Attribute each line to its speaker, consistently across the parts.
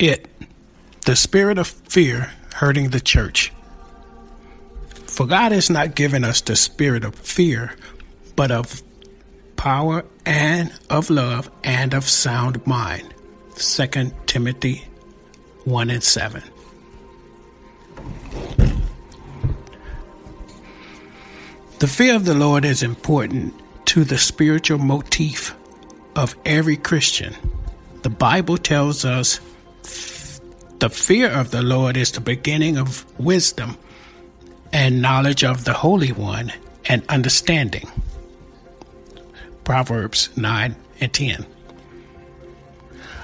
Speaker 1: It, the spirit of fear hurting the church. For God has not given us the spirit of fear, but of power and of love and of sound mind. 2 Timothy 1 and 7. The fear of the Lord is important to the spiritual motif of every Christian. The Bible tells us the fear of the Lord is the beginning of wisdom and knowledge of the Holy One and understanding. Proverbs 9 and 10.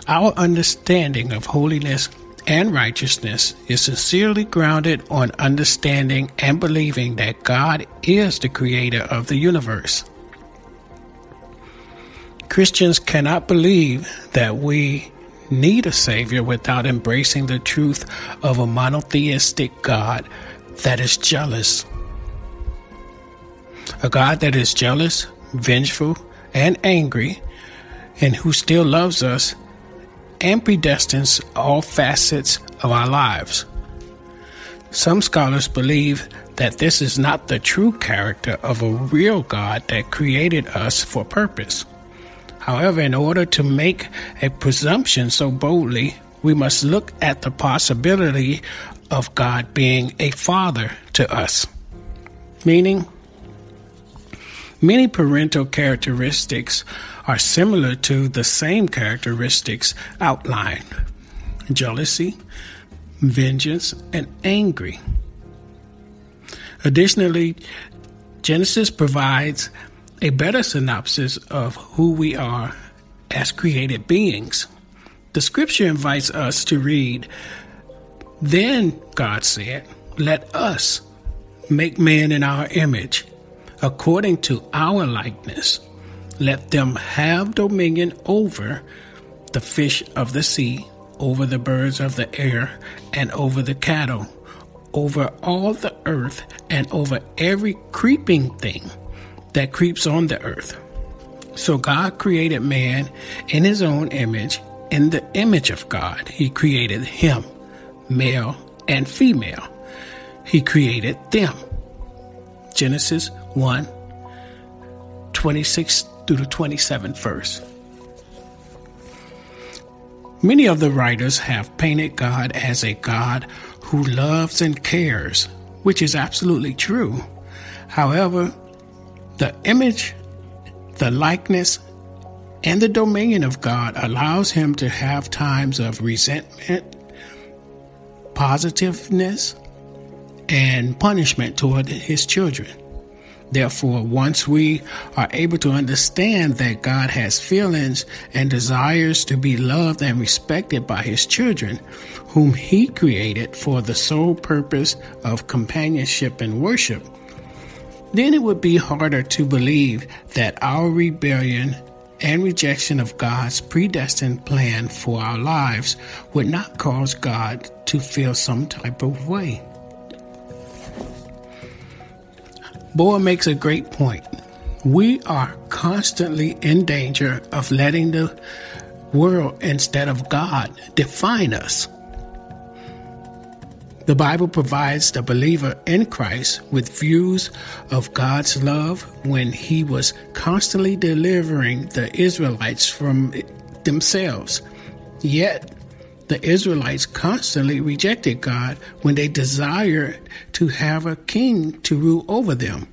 Speaker 1: Our understanding of holiness and righteousness is sincerely grounded on understanding and believing that God is the creator of the universe. Christians cannot believe that we need a Savior without embracing the truth of a monotheistic God that is jealous. A God that is jealous, vengeful, and angry, and who still loves us and predestines all facets of our lives. Some scholars believe that this is not the true character of a real God that created us for purpose. However, in order to make a presumption so boldly, we must look at the possibility of God being a father to us. Meaning, many parental characteristics are similar to the same characteristics outlined jealousy, vengeance, and angry. Additionally, Genesis provides a better synopsis of who we are as created beings. The scripture invites us to read, Then God said, Let us make man in our image, according to our likeness let them have dominion over the fish of the sea, over the birds of the air, and over the cattle, over all the earth, and over every creeping thing that creeps on the earth. So God created man in his own image. In the image of God, he created him, male and female. He created them. Genesis 1 26 through the 27th verse. Many of the writers have painted God as a God who loves and cares, which is absolutely true. However, the image, the likeness, and the dominion of God allows him to have times of resentment, positiveness, and punishment toward his children. Therefore, once we are able to understand that God has feelings and desires to be loved and respected by his children, whom he created for the sole purpose of companionship and worship, then it would be harder to believe that our rebellion and rejection of God's predestined plan for our lives would not cause God to feel some type of way. Boa makes a great point. We are constantly in danger of letting the world instead of God define us. The Bible provides the believer in Christ with views of God's love when he was constantly delivering the Israelites from themselves. Yet, the Israelites constantly rejected God when they desired to have a king to rule over them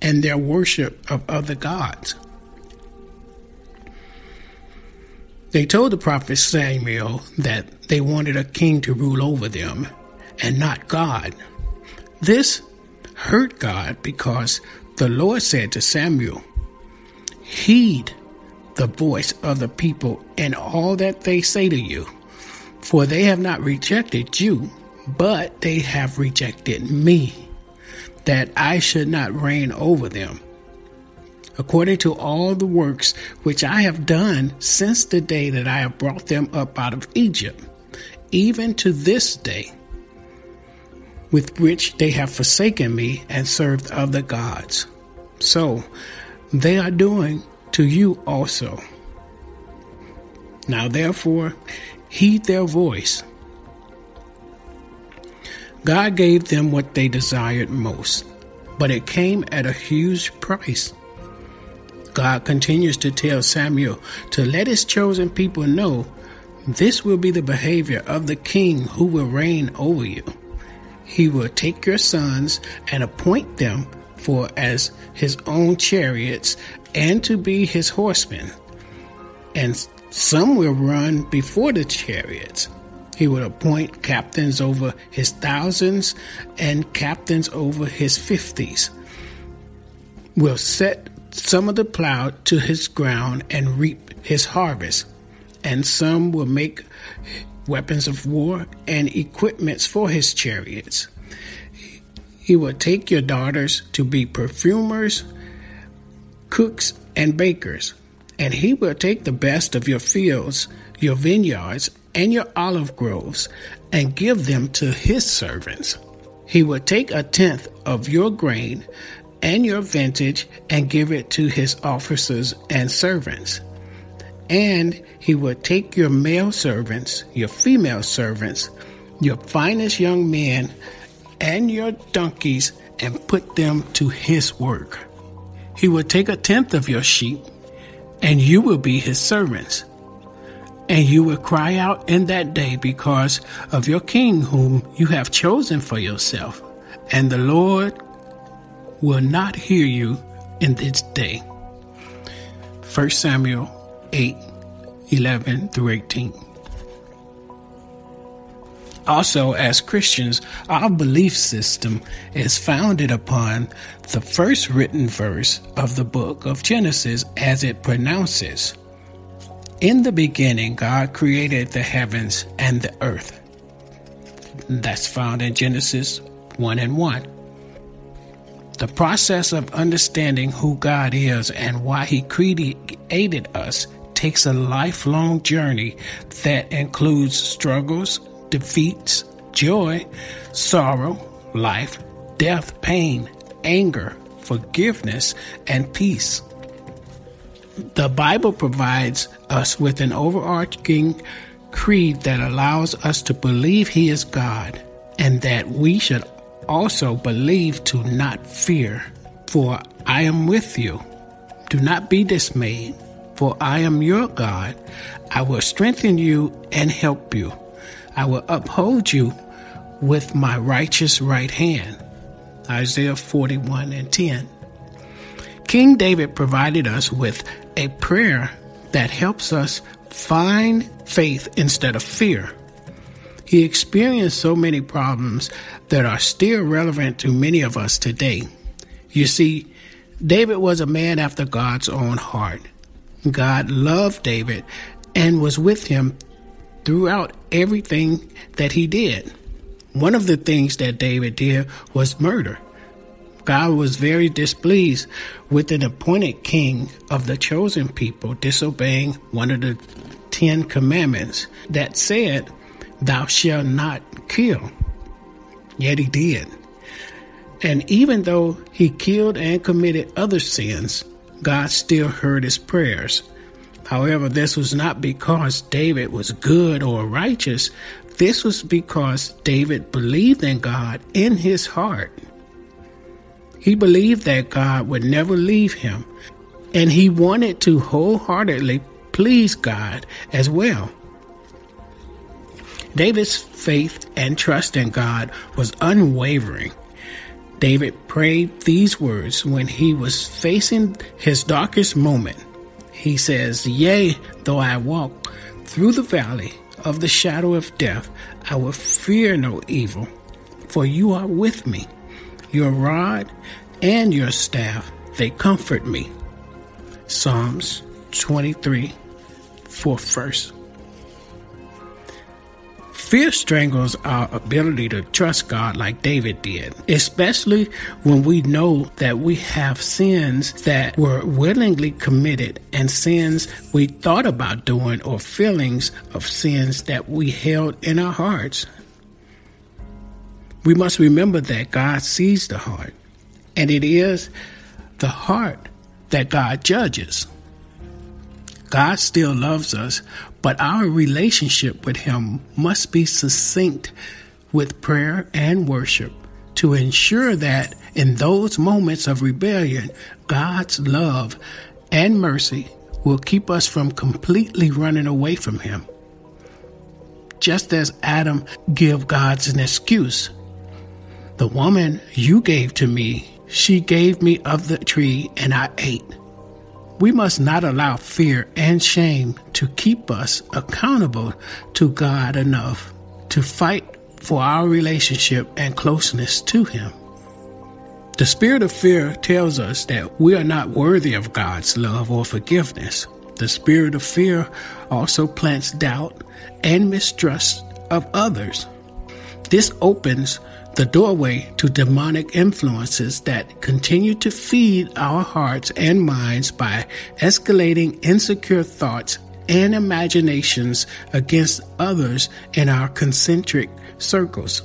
Speaker 1: and their worship of other gods. They told the prophet Samuel that they wanted a king to rule over them and not God. This hurt God because the Lord said to Samuel, Heed the voice of the people and all that they say to you for they have not rejected you, but they have rejected me, that I should not reign over them. According to all the works which I have done since the day that I have brought them up out of Egypt, even to this day, with which they have forsaken me and served other gods. So they are doing to you also. Now, therefore, heed their voice. God gave them what they desired most, but it came at a huge price. God continues to tell Samuel to let his chosen people know this will be the behavior of the king who will reign over you. He will take your sons and appoint them for as his own chariots and to be his horsemen. And some will run before the chariots. He will appoint captains over his thousands and captains over his fifties. Will set some of the plow to his ground and reap his harvest, and some will make weapons of war and equipments for his chariots. He will take your daughters to be perfumers, cooks, and bakers, and he will take the best of your fields, your vineyards, and your olive groves, and give them to his servants. He will take a tenth of your grain and your vintage and give it to his officers and servants. And he will take your male servants, your female servants, your finest young men, and your donkeys and put them to his work. He will take a tenth of your sheep, and you will be his servants. And you will cry out in that day because of your king whom you have chosen for yourself. And the Lord will not hear you in this day. 1 Samuel 8 11 through 18. Also, as Christians, our belief system is founded upon the first written verse of the book of Genesis as it pronounces In the beginning, God created the heavens and the earth. That's found in Genesis 1 and 1. The process of understanding who God is and why He created us takes a lifelong journey that includes struggles, defeats, joy, sorrow, life, death, pain, anger, forgiveness, and peace. The Bible provides us with an overarching creed that allows us to believe He is God and that we should also believe to not fear, for I am with you. Do not be dismayed, for I am your God. I will strengthen you and help you. I will uphold you with my righteous right hand. Isaiah 41 and 10. King David provided us with a prayer that helps us find faith instead of fear. He experienced so many problems that are still relevant to many of us today. You see, David was a man after God's own heart. God loved David and was with him throughout everything that he did. One of the things that David did was murder. God was very displeased with an appointed king of the chosen people disobeying one of the Ten Commandments that said, Thou shalt not kill. Yet he did. And even though he killed and committed other sins, God still heard his prayers. However, this was not because David was good or righteous. This was because David believed in God in his heart. He believed that God would never leave him, and he wanted to wholeheartedly please God as well. David's faith and trust in God was unwavering. David prayed these words when he was facing his darkest moment. He says, Yea, though I walk through the valley of the shadow of death, I will fear no evil, for you are with me. Your rod and your staff, they comfort me. Psalms 23, 4th verse. Fear strangles our ability to trust God like David did, especially when we know that we have sins that were willingly committed and sins we thought about doing or feelings of sins that we held in our hearts. We must remember that God sees the heart, and it is the heart that God judges. God still loves us, but our relationship with Him must be succinct with prayer and worship to ensure that in those moments of rebellion, God's love and mercy will keep us from completely running away from Him. Just as Adam gave God's an excuse, the woman you gave to me, she gave me of the tree and I ate. We must not allow fear and shame to keep us accountable to God enough to fight for our relationship and closeness to Him. The spirit of fear tells us that we are not worthy of God's love or forgiveness. The spirit of fear also plants doubt and mistrust of others. This opens the doorway to demonic influences that continue to feed our hearts and minds by escalating insecure thoughts and imaginations against others in our concentric circles.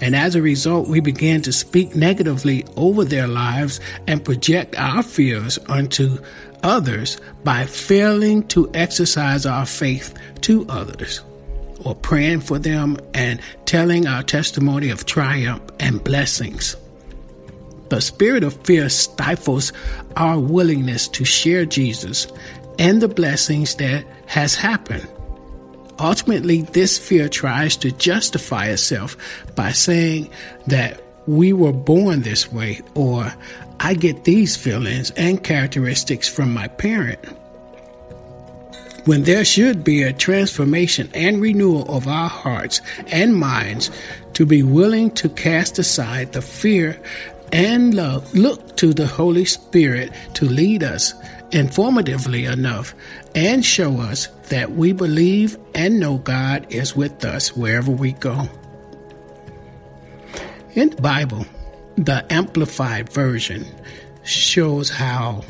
Speaker 1: And as a result, we begin to speak negatively over their lives and project our fears onto others by failing to exercise our faith to others or praying for them and telling our testimony of triumph and blessings. The spirit of fear stifles our willingness to share Jesus and the blessings that has happened. Ultimately, this fear tries to justify itself by saying that we were born this way or I get these feelings and characteristics from my parent. When there should be a transformation and renewal of our hearts and minds to be willing to cast aside the fear and love, look to the Holy Spirit to lead us informatively enough and show us that we believe and know God is with us wherever we go. In the Bible, the Amplified Version shows how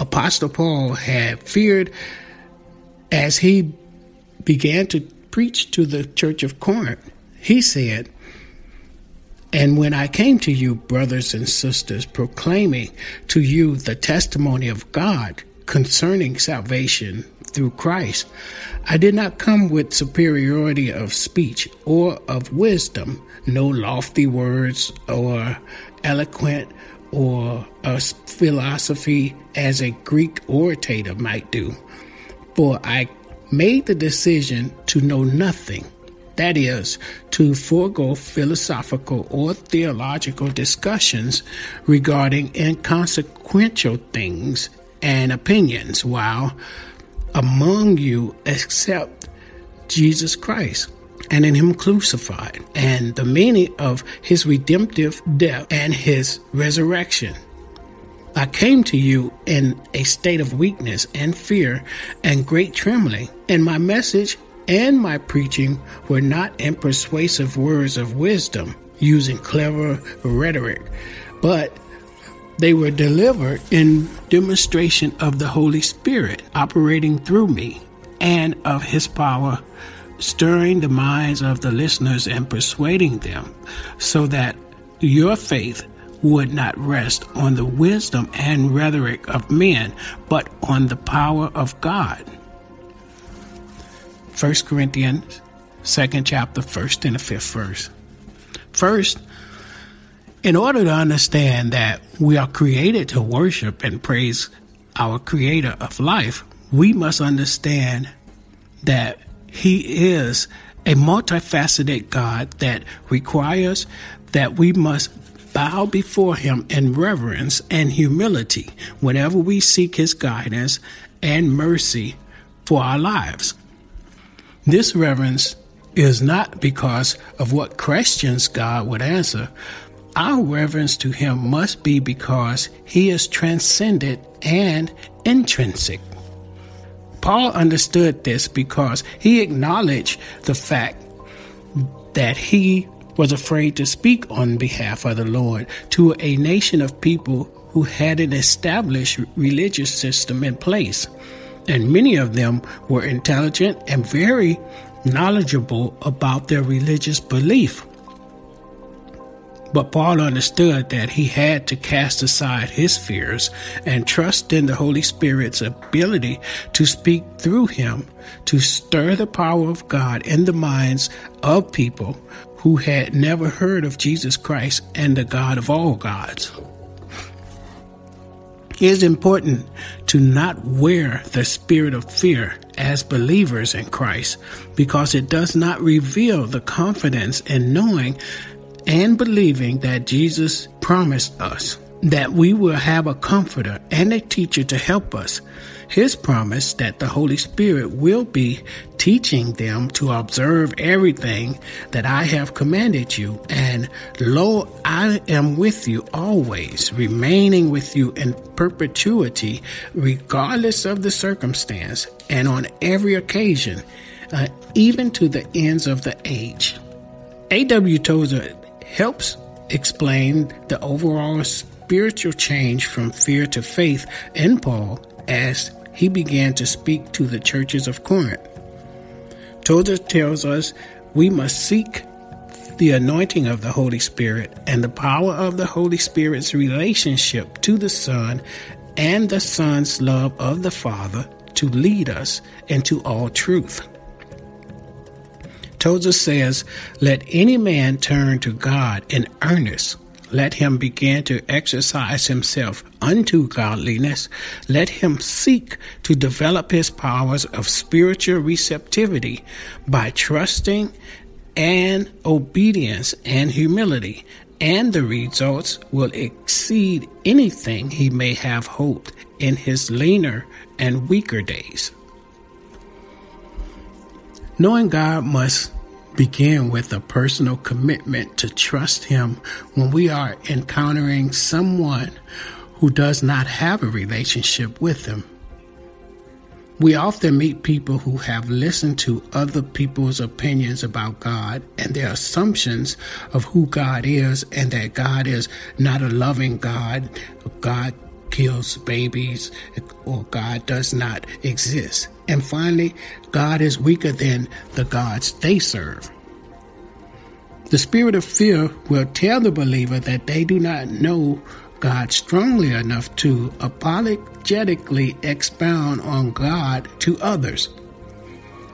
Speaker 1: Apostle Paul had feared as he began to preach to the church of Corinth. He said, and when I came to you, brothers and sisters, proclaiming to you the testimony of God concerning salvation through Christ, I did not come with superiority of speech or of wisdom, no lofty words or eloquent or a philosophy as a Greek orator might do. For I made the decision to know nothing that is, to forego philosophical or theological discussions regarding inconsequential things and opinions, while among you accept Jesus Christ and in him crucified, and the meaning of his redemptive death and his resurrection. I came to you in a state of weakness and fear and great trembling, and my message and my preaching were not in persuasive words of wisdom using clever rhetoric, but they were delivered in demonstration of the Holy Spirit operating through me and of His power, stirring the minds of the listeners and persuading them so that your faith would not rest on the wisdom and rhetoric of men, but on the power of God. 1 Corinthians, second chapter, first and the fifth verse. First, in order to understand that we are created to worship and praise our creator of life, we must understand that he is a multifaceted God that requires that we must bow before him in reverence and humility whenever we seek his guidance and mercy for our lives. This reverence is not because of what questions God would answer. Our reverence to Him must be because He is transcendent and intrinsic. Paul understood this because he acknowledged the fact that he was afraid to speak on behalf of the Lord to a nation of people who had an established religious system in place and many of them were intelligent and very knowledgeable about their religious belief. But Paul understood that he had to cast aside his fears and trust in the Holy Spirit's ability to speak through him to stir the power of God in the minds of people who had never heard of Jesus Christ and the God of all gods. It is important to not wear the spirit of fear as believers in Christ because it does not reveal the confidence in knowing and believing that Jesus promised us that we will have a comforter and a teacher to help us. His promise that the Holy Spirit will be teaching them to observe everything that I have commanded you. And lo, I am with you always, remaining with you in perpetuity, regardless of the circumstance and on every occasion, uh, even to the ends of the age. A.W. Tozer helps explain the overall spiritual change from fear to faith in Paul as he began to speak to the churches of Corinth. Tozer tells us we must seek the anointing of the Holy Spirit and the power of the Holy Spirit's relationship to the Son and the Son's love of the Father to lead us into all truth. Tozer says, Let any man turn to God in earnest. Let him begin to exercise himself unto godliness. Let him seek to develop his powers of spiritual receptivity by trusting and obedience and humility, and the results will exceed anything he may have hoped in his leaner and weaker days. Knowing God must begin with a personal commitment to trust Him when we are encountering someone who does not have a relationship with Him. We often meet people who have listened to other people's opinions about God and their assumptions of who God is and that God is not a loving God. God kills babies or God does not exist. And finally, God is weaker than the gods they serve. The spirit of fear will tell the believer that they do not know God strongly enough to apologetically expound on God to others.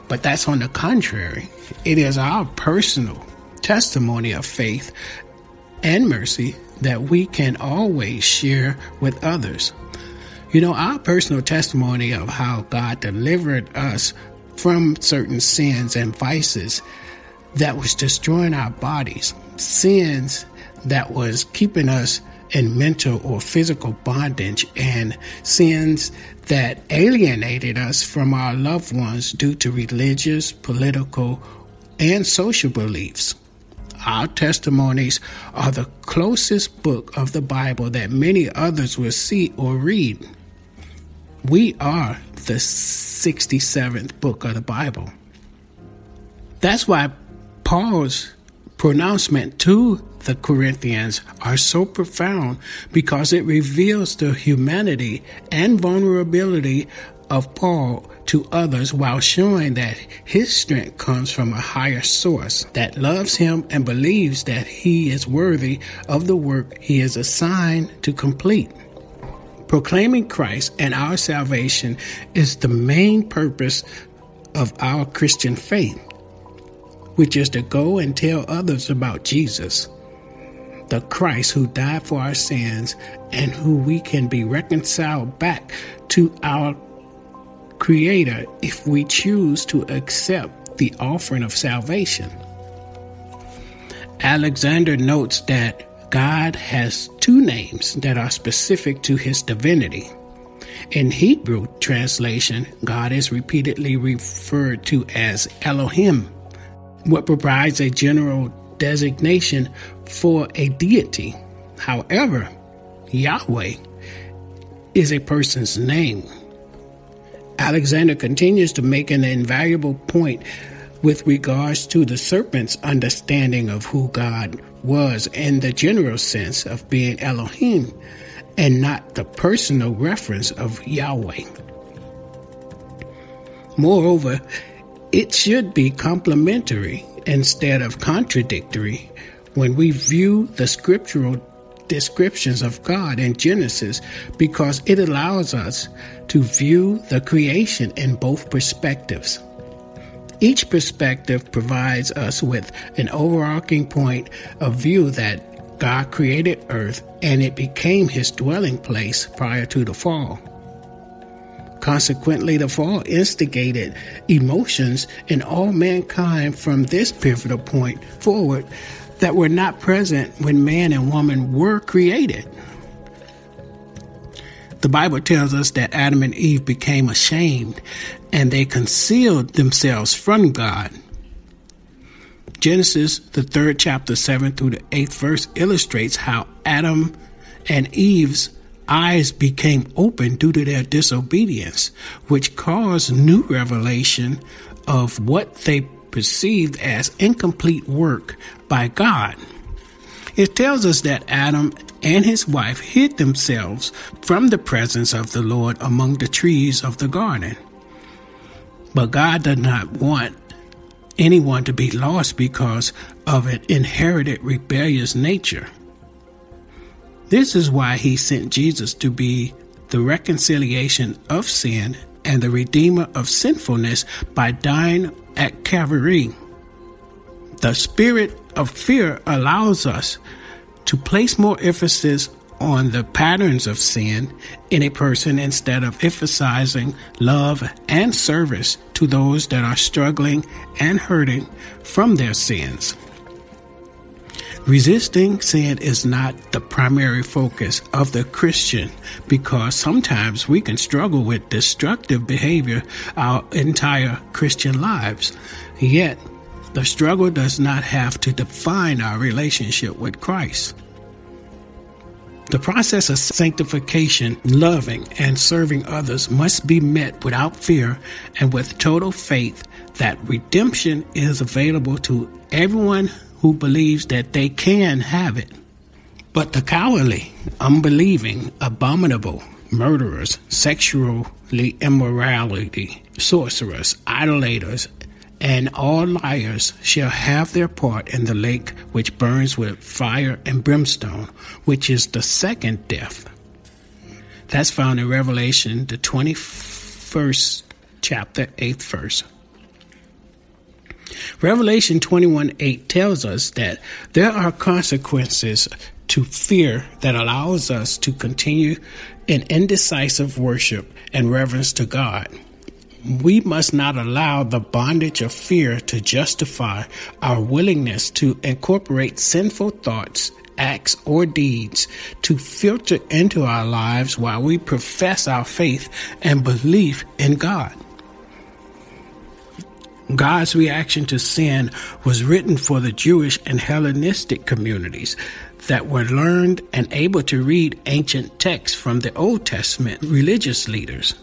Speaker 1: But that's on the contrary. It is our personal testimony of faith and mercy that we can always share with others. You know, our personal testimony of how God delivered us from certain sins and vices that was destroying our bodies, sins that was keeping us in mental or physical bondage, and sins that alienated us from our loved ones due to religious, political, and social beliefs. Our testimonies are the closest book of the Bible that many others will see or read. We are the 67th book of the Bible. That's why Paul's pronouncement to the Corinthians are so profound because it reveals the humanity and vulnerability of Paul to others while showing that his strength comes from a higher source that loves him and believes that he is worthy of the work he is assigned to complete. Proclaiming Christ and our salvation is the main purpose of our Christian faith, which is to go and tell others about Jesus, the Christ who died for our sins and who we can be reconciled back to our Creator if we choose to accept the offering of salvation. Alexander notes that God has two names that are specific to his divinity. In Hebrew translation, God is repeatedly referred to as Elohim, what provides a general designation for a deity. However, Yahweh is a person's name. Alexander continues to make an invaluable point with regards to the serpent's understanding of who God was in the general sense of being Elohim and not the personal reference of Yahweh. Moreover, it should be complementary instead of contradictory when we view the scriptural descriptions of God in Genesis because it allows us to view the creation in both perspectives. Each perspective provides us with an overarching point of view that God created earth and it became his dwelling place prior to the fall. Consequently, the fall instigated emotions in all mankind from this pivotal point forward that were not present when man and woman were created. The Bible tells us that Adam and Eve became ashamed and they concealed themselves from God. Genesis, the third chapter, 7 through the 8th verse, illustrates how Adam and Eve's eyes became open due to their disobedience, which caused new revelation of what they perceived as incomplete work by God. It tells us that Adam and his wife hid themselves from the presence of the Lord among the trees of the garden. But God does not want anyone to be lost because of an inherited rebellious nature. This is why he sent Jesus to be the reconciliation of sin and the redeemer of sinfulness by dying at Calvary. The spirit of fear allows us to place more emphasis on the patterns of sin in a person instead of emphasizing love and service to those that are struggling and hurting from their sins. Resisting sin is not the primary focus of the Christian because sometimes we can struggle with destructive behavior our entire Christian lives. Yet, the struggle does not have to define our relationship with Christ. The process of sanctification, loving, and serving others must be met without fear and with total faith that redemption is available to everyone who believes that they can have it. But the cowardly, unbelieving, abominable, murderers, sexually immorality, sorcerers, idolaters, and all liars shall have their part in the lake which burns with fire and brimstone, which is the second death. That's found in Revelation, the 21st chapter, 8th verse. Revelation 21 8 tells us that there are consequences to fear that allows us to continue in indecisive worship and reverence to God. We must not allow the bondage of fear to justify our willingness to incorporate sinful thoughts, acts, or deeds to filter into our lives while we profess our faith and belief in God. God's reaction to sin was written for the Jewish and Hellenistic communities that were learned and able to read ancient texts from the Old Testament religious leaders.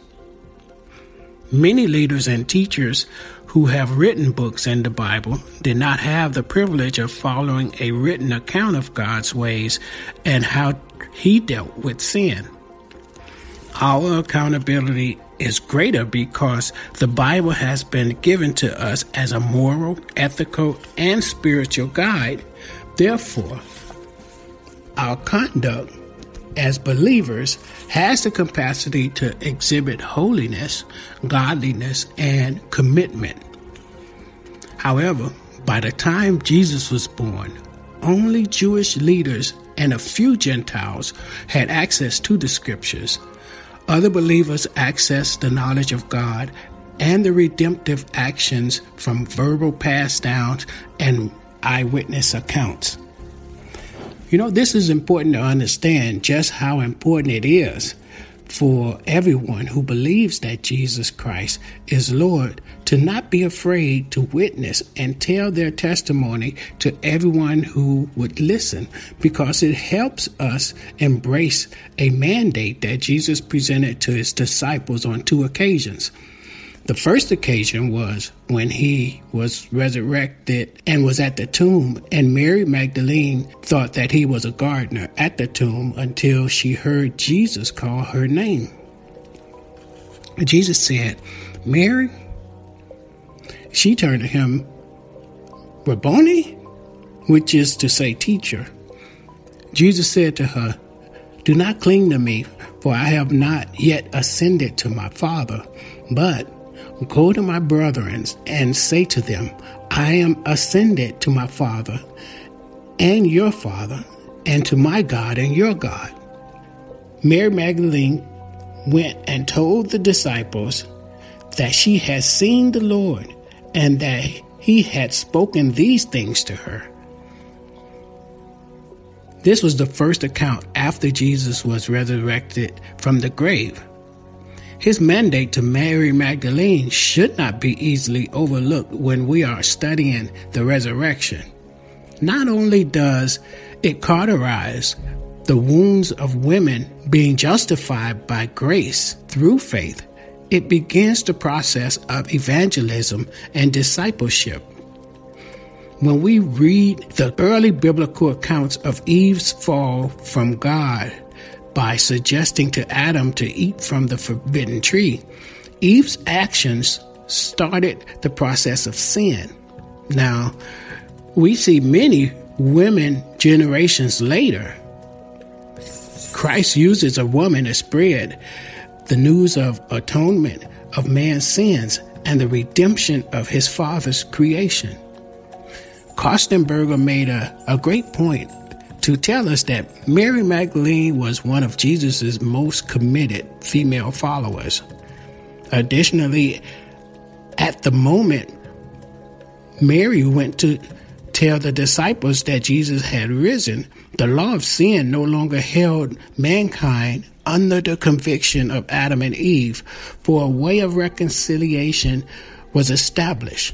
Speaker 1: Many leaders and teachers who have written books in the Bible did not have the privilege of following a written account of God's ways and how he dealt with sin. Our accountability is greater because the Bible has been given to us as a moral, ethical, and spiritual guide. Therefore, our conduct as believers has the capacity to exhibit holiness, godliness, and commitment. However, by the time Jesus was born, only Jewish leaders and a few Gentiles had access to the scriptures other believers access the knowledge of God and the redemptive actions from verbal pass downs and eyewitness accounts. You know, this is important to understand just how important it is for everyone who believes that Jesus Christ is Lord to not be afraid to witness and tell their testimony to everyone who would listen because it helps us embrace a mandate that Jesus presented to his disciples on two occasions. The first occasion was when he was resurrected and was at the tomb, and Mary Magdalene thought that he was a gardener at the tomb until she heard Jesus call her name. Jesus said, Mary? She turned to him, Rabboni, which is to say, teacher. Jesus said to her, Do not cling to me, for I have not yet ascended to my Father, but go to my brethren and say to them, I am ascended to my Father and your Father, and to my God and your God. Mary Magdalene went and told the disciples that she had seen the Lord and that he had spoken these things to her. This was the first account after Jesus was resurrected from the grave. His mandate to Mary Magdalene should not be easily overlooked when we are studying the resurrection. Not only does it cauterize the wounds of women being justified by grace through faith, it begins the process of evangelism and discipleship. When we read the early biblical accounts of Eve's fall from God by suggesting to Adam to eat from the forbidden tree, Eve's actions started the process of sin. Now, we see many women generations later. Christ uses a woman to spread the news of atonement of man's sins and the redemption of his father's creation. Kostenberger made a, a great point to tell us that Mary Magdalene was one of Jesus' most committed female followers. Additionally, at the moment, Mary went to tell the disciples that Jesus had risen, the law of sin no longer held mankind under the conviction of Adam and Eve, for a way of reconciliation was established.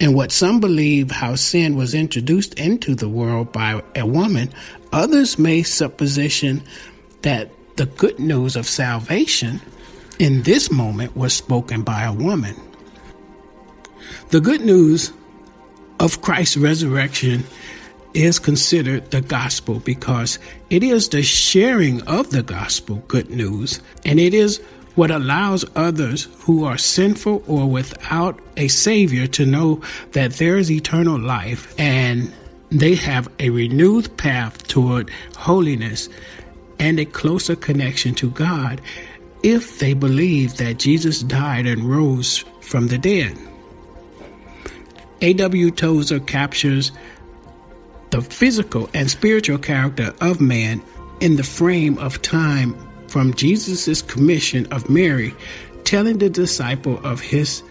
Speaker 1: And what some believe how sin was introduced into the world by a woman, others make supposition that the good news of salvation in this moment was spoken by a woman. The good news of Christ's resurrection is considered the gospel because it is the sharing of the gospel, good news, and it is what allows others who are sinful or without a Savior to know that there is eternal life and they have a renewed path toward holiness and a closer connection to God if they believe that Jesus died and rose from the dead. A.W. Tozer captures the physical and spiritual character of man in the frame of time from Jesus' commission of Mary telling the disciple of his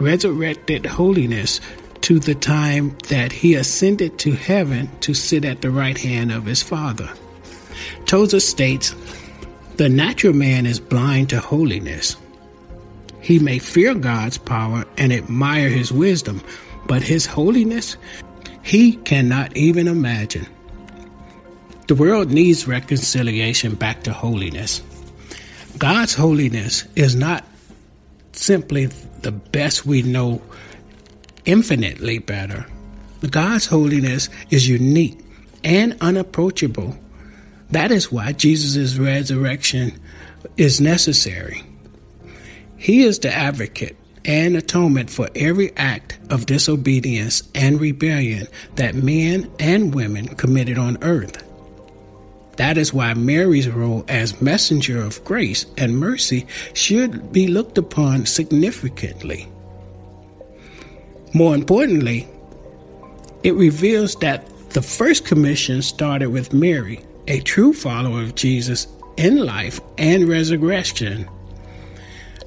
Speaker 1: resurrected holiness to the time that he ascended to heaven to sit at the right hand of his Father. Tozer states, The natural man is blind to holiness. He may fear God's power and admire his wisdom, but his holiness he cannot even imagine. The world needs reconciliation back to holiness. God's holiness is not simply the best we know, infinitely better. God's holiness is unique and unapproachable. That is why Jesus' resurrection is necessary. He is the advocate and atonement for every act of disobedience and rebellion that men and women committed on earth. That is why Mary's role as messenger of grace and mercy should be looked upon significantly. More importantly, it reveals that the first commission started with Mary, a true follower of Jesus in life and resurrection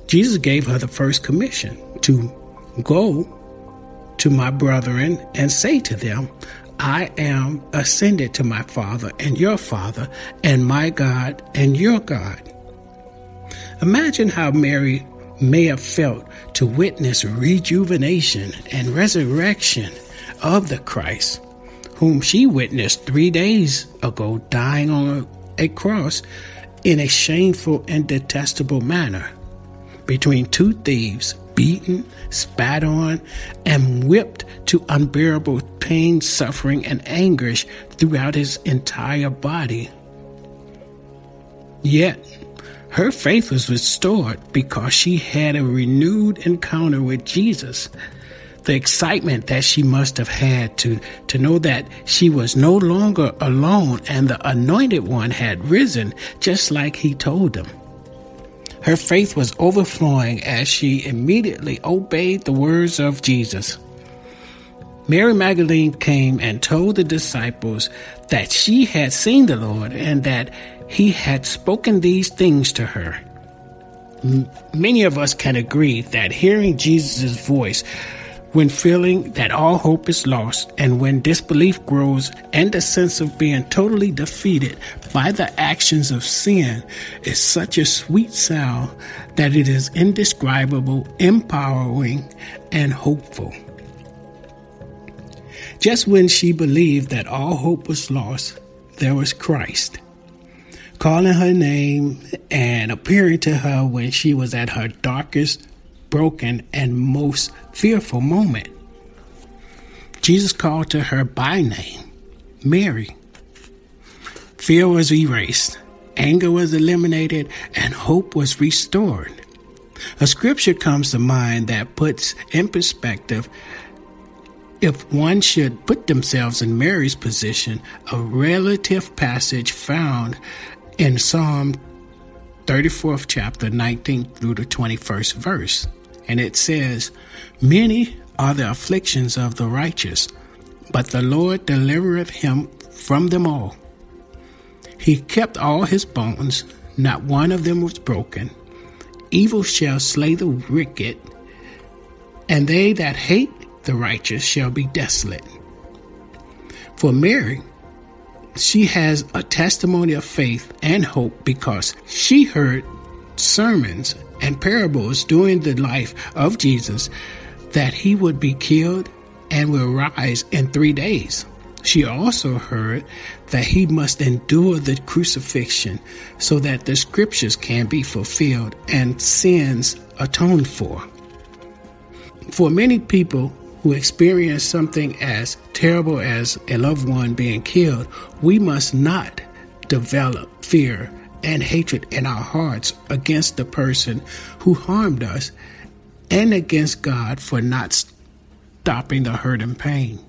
Speaker 1: Jesus gave her the first commission to go to my brethren and say to them, I am ascended to my Father and your Father, and my God and your God. Imagine how Mary may have felt to witness rejuvenation and resurrection of the Christ, whom she witnessed three days ago dying on a cross in a shameful and detestable manner between two thieves, beaten, spat on, and whipped to unbearable pain, suffering, and anguish throughout his entire body. Yet, her faith was restored because she had a renewed encounter with Jesus. the excitement that she must have had to, to know that she was no longer alone and the anointed one had risen just like he told them. Her faith was overflowing as she immediately obeyed the words of Jesus. Mary Magdalene came and told the disciples that she had seen the Lord and that he had spoken these things to her. Many of us can agree that hearing Jesus' voice when feeling that all hope is lost and when disbelief grows and the sense of being totally defeated by the actions of sin is such a sweet sound that it is indescribable, empowering, and hopeful. Just when she believed that all hope was lost, there was Christ calling her name and appearing to her when she was at her darkest, broken, and most fearful moment. Jesus called to her by name, Mary. Fear was erased, anger was eliminated, and hope was restored. A scripture comes to mind that puts in perspective if one should put themselves in Mary's position, a relative passage found in Psalm 34th chapter 19 through the 21st verse. And it says, Many are the afflictions of the righteous, but the Lord delivereth him from them all. He kept all his bones, not one of them was broken. Evil shall slay the wicked, and they that hate the righteous shall be desolate. For Mary, she has a testimony of faith and hope because she heard sermons and parables during the life of Jesus that he would be killed and will rise in three days. She also heard that he must endure the crucifixion so that the scriptures can be fulfilled and sins atoned for. For many people, who experience something as terrible as a loved one being killed, we must not develop fear and hatred in our hearts against the person who harmed us and against God for not stopping the hurt and pain.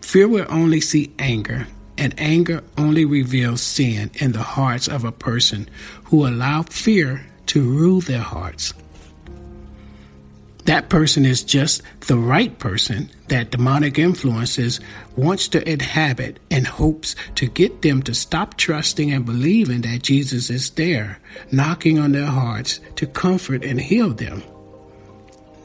Speaker 1: Fear will only see anger, and anger only reveals sin in the hearts of a person who allow fear to rule their hearts that person is just the right person that demonic influences wants to inhabit and hopes to get them to stop trusting and believing that Jesus is there, knocking on their hearts to comfort and heal them.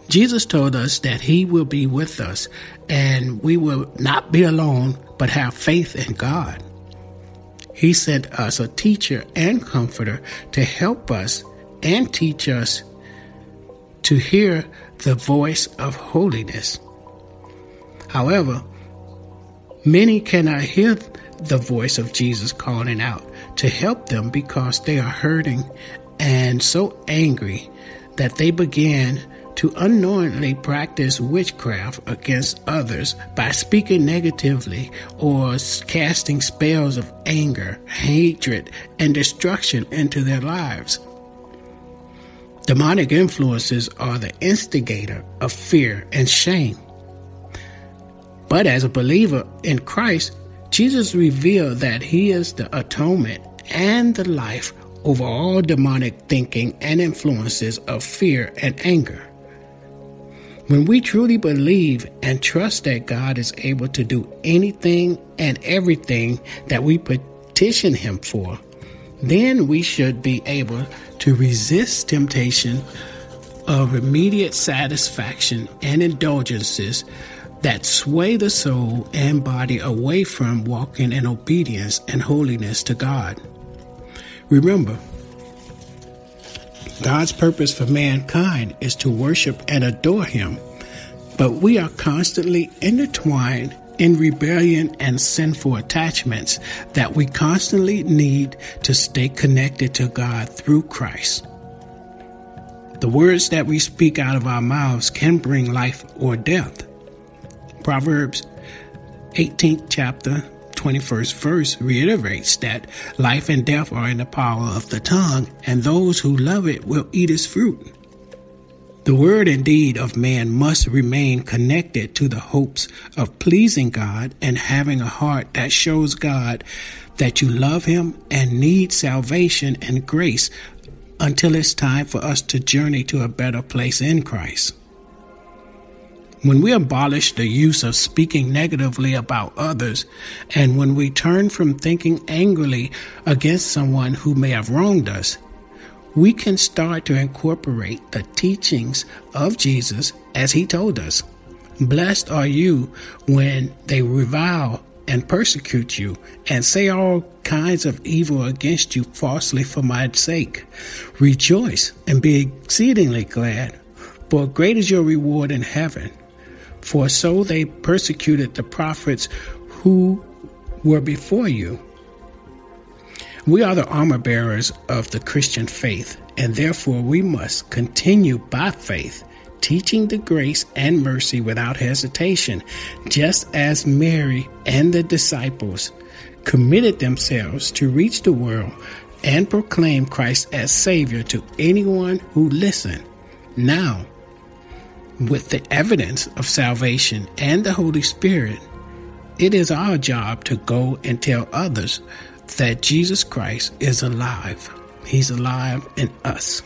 Speaker 1: Jesus told us that he will be with us and we will not be alone but have faith in God. He sent us a teacher and comforter to help us and teach us to hear the voice of holiness. However, many cannot hear the voice of Jesus calling out to help them because they are hurting and so angry that they begin to unknowingly practice witchcraft against others by speaking negatively or casting spells of anger, hatred, and destruction into their lives. Demonic influences are the instigator of fear and shame. But as a believer in Christ, Jesus revealed that he is the atonement and the life over all demonic thinking and influences of fear and anger. When we truly believe and trust that God is able to do anything and everything that we petition Him for, then we should be able to resist temptation of immediate satisfaction and indulgences that sway the soul and body away from walking in obedience and holiness to God. Remember, God's purpose for mankind is to worship and adore Him, but we are constantly intertwined in rebellion and sinful attachments that we constantly need to stay connected to God through Christ. The words that we speak out of our mouths can bring life or death. Proverbs 18th chapter 21st verse reiterates that life and death are in the power of the tongue, and those who love it will eat its fruit. The word and deed of man must remain connected to the hopes of pleasing God and having a heart that shows God that you love Him and need salvation and grace until it's time for us to journey to a better place in Christ. When we abolish the use of speaking negatively about others, and when we turn from thinking angrily against someone who may have wronged us, we can start to incorporate the teachings of Jesus as he told us. Blessed are you when they revile and persecute you and say all kinds of evil against you falsely for my sake. Rejoice and be exceedingly glad, for great is your reward in heaven. For so they persecuted the prophets who were before you. We are the armor bearers of the Christian faith, and therefore we must continue by faith, teaching the grace and mercy without hesitation, just as Mary and the disciples committed themselves to reach the world and proclaim Christ as Savior to anyone who listened. Now, with the evidence of salvation and the Holy Spirit, it is our job to go and tell others that Jesus Christ is alive. He's alive in us.